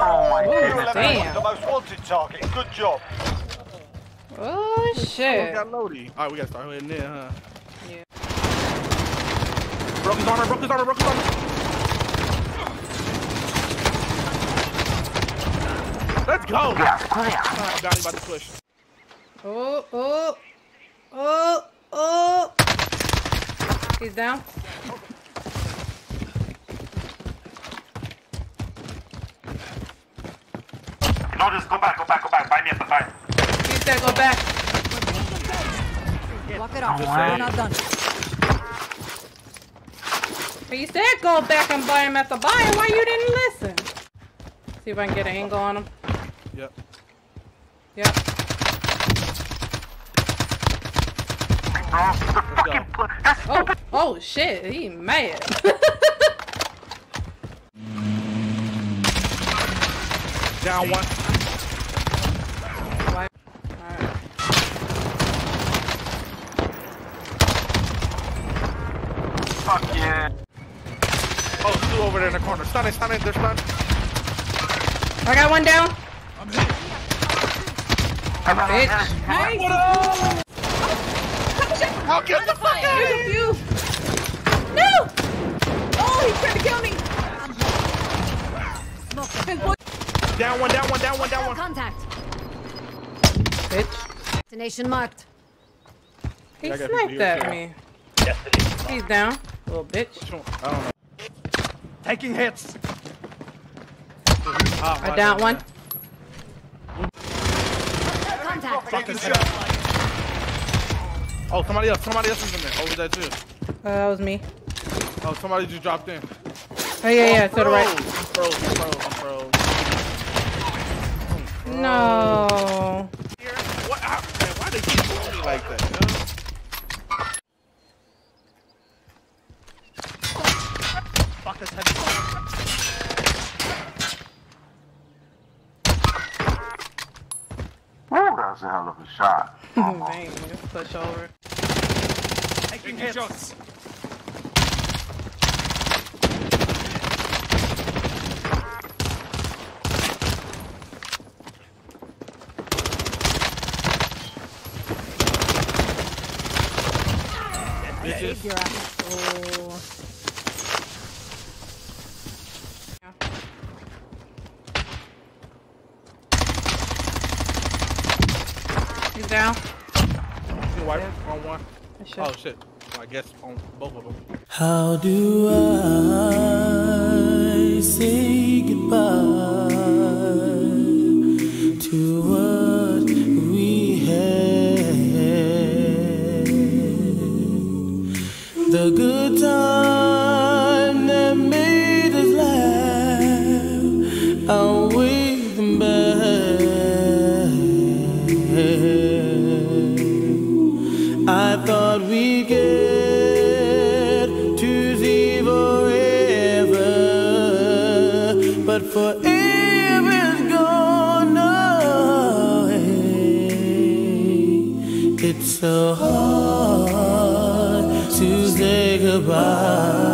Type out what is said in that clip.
You Damn. eliminated the most wanted target. Good job. Oh We shit. got Lodi. All right, we gotta start hitting there, huh? Yeah. Broke his armor, broke his armor, broke his armor. Let's go. Ah, Bounty about to push. Oh, oh, oh, oh. He's down. No, just go back, go back, go back. Buy me at the fire. He said go back. Walk it off. Just We're not done. But you said go back and buy him at the buy. Why you didn't listen? See if I can get an angle on him. Yep. Yep. Oh, the fucking. pl- That's Oh, oh shit. He mad. Down one. Alright. fuck yeah. Oh, two over there in the corner. Stun it, stun it. They're stunned. I got one down. I'm out Bitch. here. Oh, get the fuck out There's a few. No! Oh, he's trying to kill me. Down one, down one, down one, down one. Contact. Bitch. Destination marked. He Yeah, I got people sniped at too. me. He's down. Little bitch. I don't know. Taking hits. Ah, I down bad. one. Contact. Taking shot. Oh, somebody else. Somebody else is in there. Oh, was that too? Uh, that was me. Oh, somebody just dropped in. Oh, yeah, yeah, to the right. I'm froze. I'm froze. I'm froze. No. Here? What? How, man, why they keep doing me like that? Yo? Fuck this heavy. Ooh, that's a hell of a shot. Dang, just push over. Taking hits. Bitches. Your ass. Oh. He's down. You wipe on one. Oh shit. Well, I guess on both of them. How do I say goodbye I thought we'd get to see forever, but away. It's so hard to say goodbye